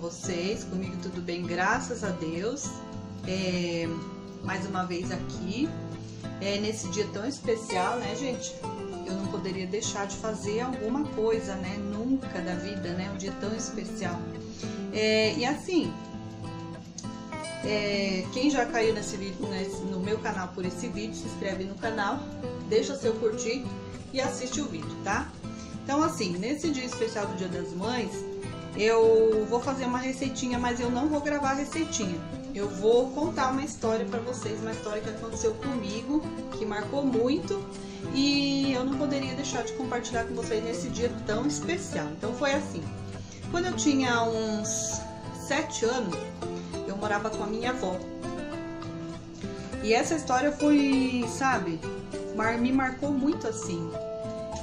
vocês? Comigo tudo bem, graças a Deus. É, mais uma vez aqui, é, nesse dia tão especial, né, gente? Eu não poderia deixar de fazer alguma coisa, né? Nunca da vida, né? Um dia tão especial. É, e assim, é, quem já caiu nesse vídeo, nesse, no meu canal por esse vídeo, se inscreve no canal, deixa seu curtir e assiste o vídeo, tá? Então, assim, nesse dia especial do Dia das Mães, eu vou fazer uma receitinha, mas eu não vou gravar a receitinha. Eu vou contar uma história para vocês, uma história que aconteceu comigo, que marcou muito e eu não poderia deixar de compartilhar com vocês nesse dia tão especial. Então foi assim. Quando eu tinha uns sete anos, eu morava com a minha avó. E essa história foi, sabe, me marcou muito assim.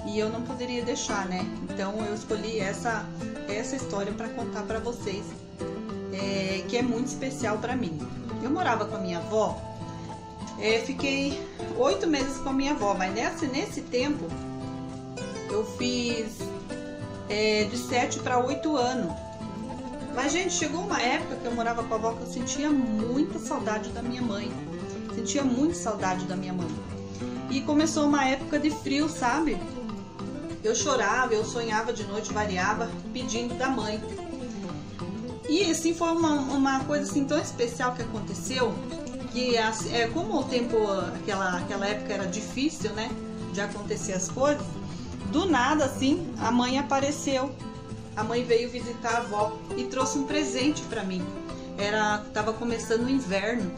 E eu não poderia deixar, né? Então eu escolhi essa essa história para contar para vocês, é, que é muito especial para mim. Eu morava com a minha avó, é, fiquei oito meses com a minha avó, mas nesse, nesse tempo eu fiz é, de sete para oito anos. Mas, gente, chegou uma época que eu morava com a avó que eu sentia muita saudade da minha mãe. Sentia muita saudade da minha mãe. E começou uma época de frio, sabe? Eu chorava, eu sonhava de noite, variava, pedindo da mãe. E assim foi uma, uma coisa assim tão especial que aconteceu, que assim, é, como o tempo, aquela, aquela época era difícil, né? De acontecer as coisas, do nada assim, a mãe apareceu. A mãe veio visitar a avó e trouxe um presente para mim. Era, tava começando o inverno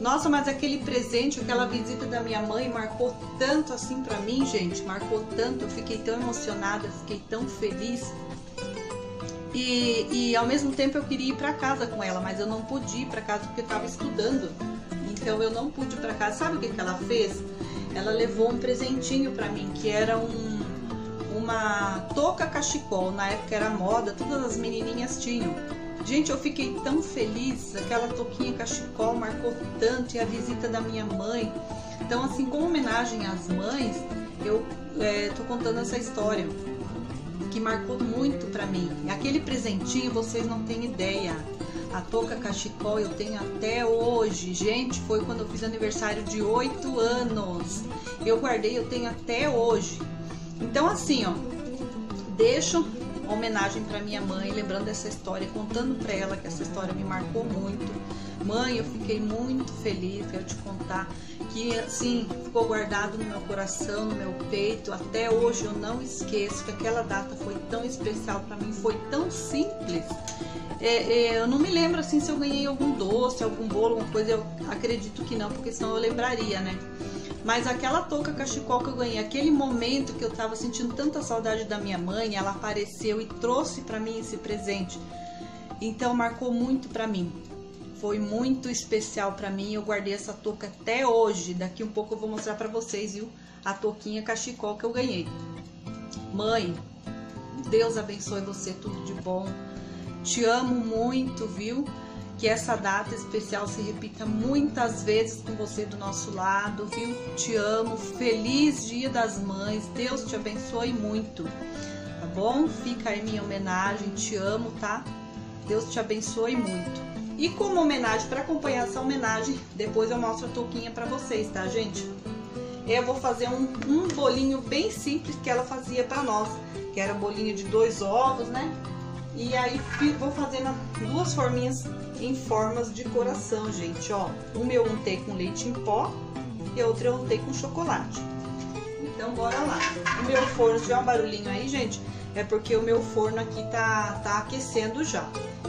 nossa, mas aquele presente, aquela visita da minha mãe marcou tanto assim para mim, gente, marcou tanto, eu fiquei tão emocionada, fiquei tão feliz. E, e ao mesmo tempo eu queria ir para casa com ela, mas eu não pude ir para casa porque eu estava estudando. Então eu não pude ir para casa. Sabe o que, que ela fez? Ela levou um presentinho para mim, que era um, uma touca cachecol. Na época era moda, todas as menininhas tinham. Gente, eu fiquei tão feliz, aquela toquinha cachecol marcou tanto e a visita da minha mãe. Então, assim, como homenagem às mães, eu é, tô contando essa história que marcou muito para mim. Aquele presentinho, vocês não têm ideia. A touca cachecol eu tenho até hoje. Gente, foi quando eu fiz aniversário de 8 anos. Eu guardei, eu tenho até hoje. Então, assim, ó, deixo homenagem para minha mãe, lembrando dessa história, contando para ela que essa história me marcou muito. Mãe, eu fiquei muito feliz, quero te contar que assim ficou guardado no meu coração, no meu peito. Até hoje eu não esqueço que aquela data foi tão especial para mim, foi tão simples. É, é, eu não me lembro assim se eu ganhei algum doce, algum bolo, alguma coisa. Eu acredito que não, porque senão eu lembraria, né? Mas aquela touca cachecol que eu ganhei, aquele momento que eu tava sentindo tanta saudade da minha mãe, ela apareceu e trouxe para mim esse presente. Então marcou muito para mim. Foi muito especial para mim. Eu guardei essa touca até hoje. Daqui um pouco eu vou mostrar para vocês, viu? A touquinha cachecol que eu ganhei. Mãe, Deus abençoe você, tudo de bom. Te amo muito, viu? Que essa data especial se repita muitas vezes com você do nosso lado, viu? Te amo. Feliz Dia das Mães. Deus te abençoe muito. Tá bom? Fica aí minha homenagem. Te amo, tá? Deus te abençoe muito. E como homenagem, para acompanhar essa homenagem, depois eu mostro a touquinha para vocês, tá, gente? Eu vou fazer um, um bolinho bem simples que ela fazia para nós, que era bolinho de dois ovos, né? E aí vou fazendo duas forminhas em formas de coração, gente, ó. Uma eu untei com leite em pó e a outra eu untei com chocolate. Então, bora lá. O meu forno, tiver um barulhinho aí, gente, é porque o meu forno aqui tá, tá aquecendo já.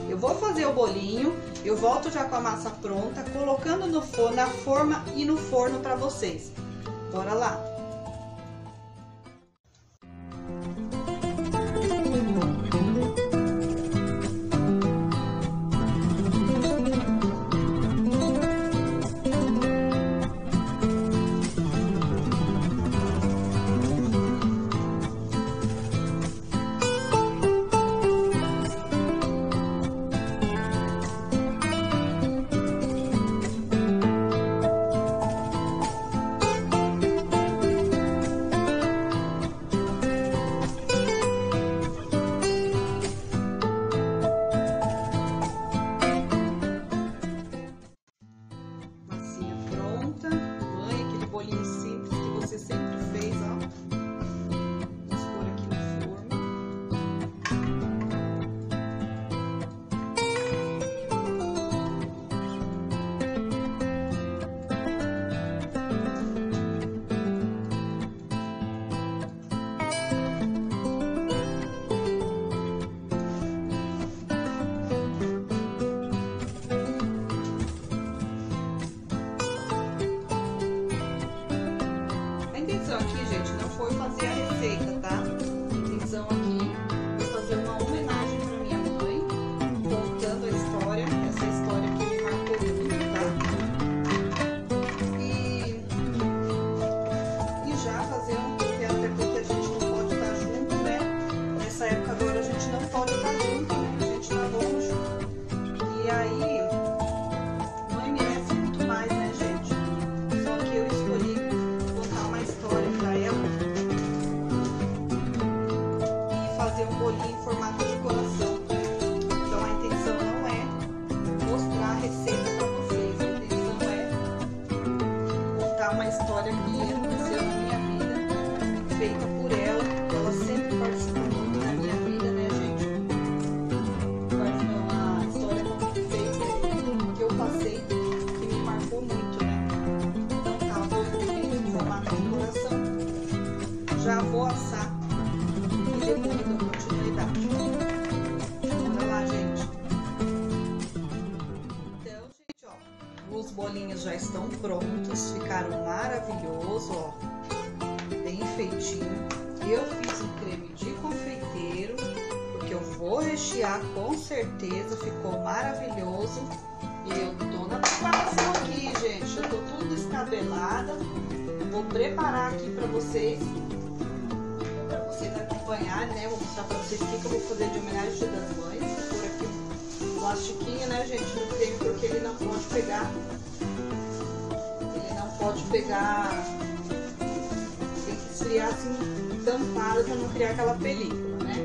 Eu vou fazer o bolinho, eu volto já com a massa pronta, colocando no forno, na forma e no forno para vocês. Bora lá. Os bolinhos já estão prontos, ficaram maravilhosos, ó, bem feitinho. Eu fiz um creme de confeiteiro, porque eu vou rechear com certeza, ficou maravilhoso. E eu tô na preparação aqui, gente, eu tô tudo descabelada. Vou preparar aqui pra vocês, pra vocês acompanharem, né? Vou mostrar pra vocês o que, que eu vou fazer de homenagem Dia das Mães. Pôr aqui plastiquinho, né, gente, no creme, porque ele não pode pegar ele não pode pegar tem que esfriar assim tampado para não criar aquela película, né?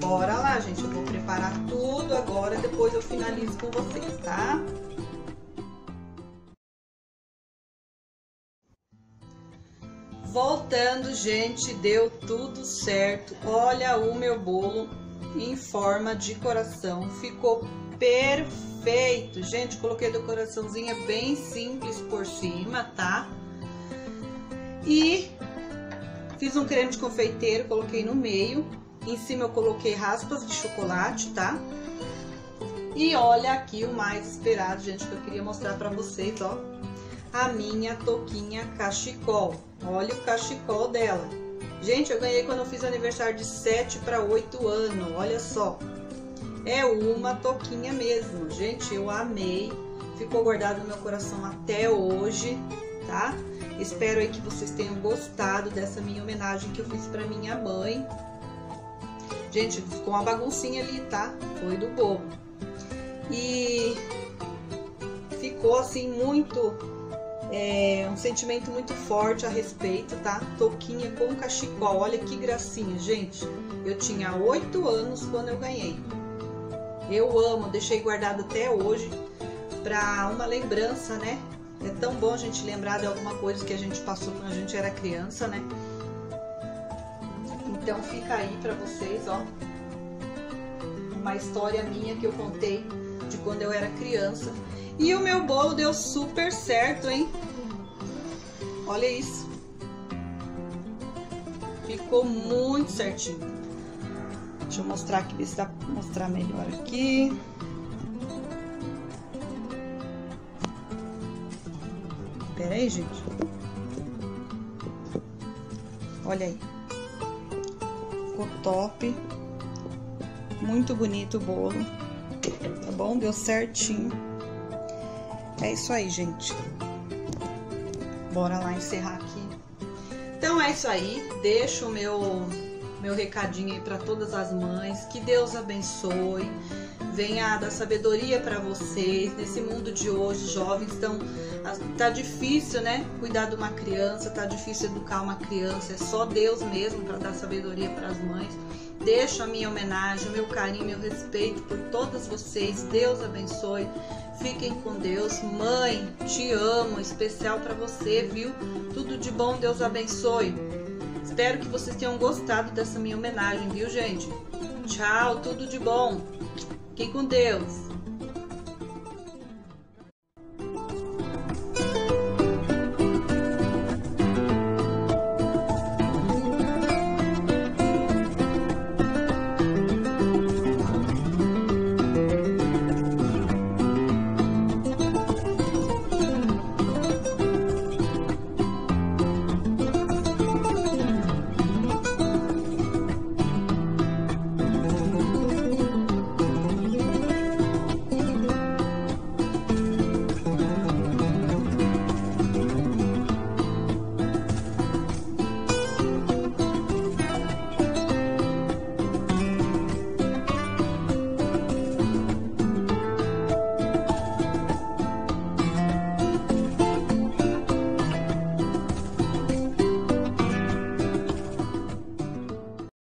Bora lá, gente, eu vou preparar tudo agora, depois eu finalizo com vocês, tá? Voltando, gente, deu tudo certo. Olha o meu bolo em forma de coração. Ficou perfeito. Gente, coloquei decoraçãozinha bem simples por cima, tá? E fiz um creme de confeiteiro, coloquei no meio. Em cima eu coloquei raspas de chocolate, tá? E olha aqui o mais esperado, gente, que eu queria mostrar pra vocês, ó. A minha toquinha cachecol. Olha o cachecol dela. Gente, eu ganhei quando eu fiz aniversário de 7 para 8 anos, olha só. É uma toquinha mesmo, gente, eu amei. Ficou guardado no meu coração até hoje, tá? Espero aí que vocês tenham gostado dessa minha homenagem que eu fiz para minha mãe. Gente, ficou uma baguncinha ali, tá? Foi do bobo. E ficou assim muito é, um sentimento muito forte a respeito, tá? Toquinha com cachecol, olha que gracinha, gente. Eu tinha oito anos quando eu ganhei. Eu amo, deixei guardado até hoje pra uma lembrança, né? É tão bom a gente lembrar de alguma coisa que a gente passou quando a gente era criança, né? Então fica aí pra vocês, ó. Uma história minha que eu contei de quando eu era criança. E o meu bolo deu super certo, hein? Olha isso. Ficou muito certinho. Deixa eu mostrar aqui, ver se dá pra mostrar melhor aqui. Pera aí, gente. Olha aí. Ficou top. Muito bonito o bolo. Tá bom? Deu certinho. É isso aí, gente. Bora lá encerrar aqui. Então é isso aí. Deixo o meu meu recadinho aí para todas as mães. Que Deus abençoe. Venha dar sabedoria para vocês. Nesse mundo de hoje, jovens estão tá difícil, né? Cuidar de uma criança, tá difícil educar uma criança. É só Deus mesmo para dar sabedoria para as mães. Deixo a minha homenagem, o meu carinho, meu respeito por todas vocês. Deus abençoe. Fiquem com Deus. Mãe, te amo, especial para você, viu? Tudo de bom, Deus abençoe. Espero que vocês tenham gostado dessa minha homenagem, viu, gente? Tchau, tudo de bom. Fiquem com Deus.